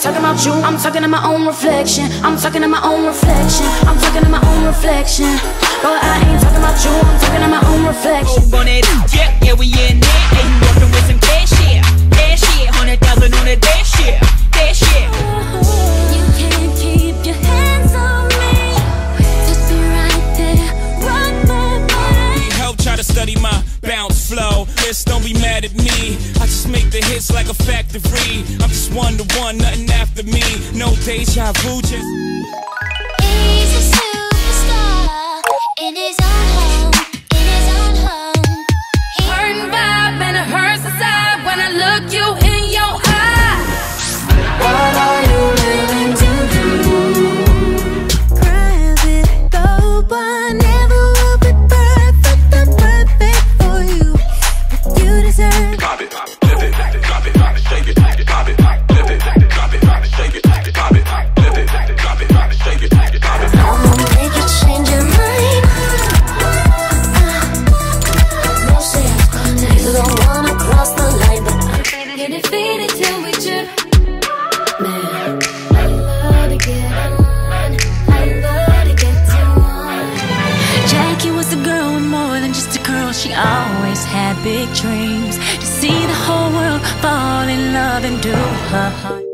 ain't talking about you. I'm talking to my own reflection. I'm talking to my own reflection. I'm talking to my own reflection. Boy, I ain't talking about you. I'm talking to my own reflection. on it, yeah, yeah, we in it. Ain't working with some cash, yeah, cash, yeah. Hundred thousand on a dash, yeah, dash, yeah. You can't keep your hands on me. Just be right there, rock my body. help try to study my bounce flow. Just don't be mad at me. I make the hits like a factory. I'm just one to one, nothing after me. No deja vu, just. He's a superstar in his own home, in his own home. He Certain vibe and it hurts inside when I look you in your eyes. private, though, but I never will be perfect. I'm perfect for you. What you deserve. Pop it, Jackie was a girl with more than just a girl. She always had big dreams to see the whole world fall in love and do her heart.